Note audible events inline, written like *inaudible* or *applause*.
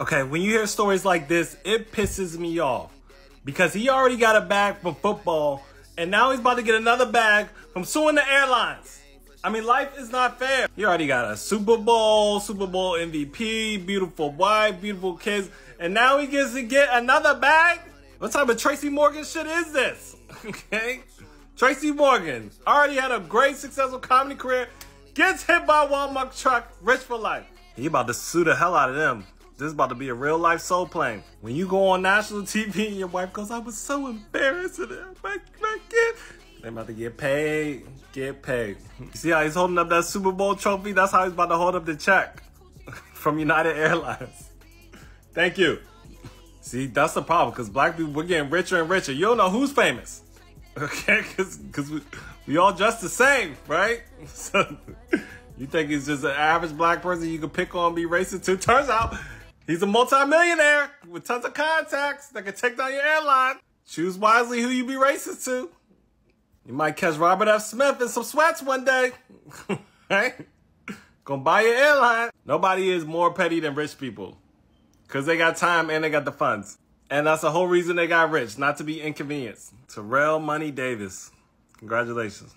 Okay, when you hear stories like this, it pisses me off. Because he already got a bag from football, and now he's about to get another bag from suing the airlines. I mean, life is not fair. He already got a Super Bowl, Super Bowl MVP, beautiful wife, beautiful kids, and now he gets to get another bag? What type of Tracy Morgan shit is this? *laughs* okay? Tracy Morgan already had a great, successful comedy career, gets hit by a Walmart truck, rich for life. He about to sue the hell out of them. This is about to be a real life soul plane. When you go on national TV and your wife goes, I was so embarrassed. My, my kid. They about to get paid, get paid. You see how he's holding up that Super Bowl trophy? That's how he's about to hold up the check *laughs* from United Airlines. Thank you. See, that's the problem because black people, we're getting richer and richer. You don't know who's famous. *laughs* Okay? Because we, we all just the same, right? *laughs* So you think he's just an average black person you can pick on be racist to? Turns out he's a multimillionaire with tons of contacts that can take down your airline. Choose wisely who you be racist to. You might catch Robert F. Smith in some sweats one day. *laughs* right? Gonna buy your airline. Nobody is more petty than rich people. Cause they got time and they got the funds. And that's the whole reason they got rich, not to be inconvenienced. Terrell Money Davis. Congratulations.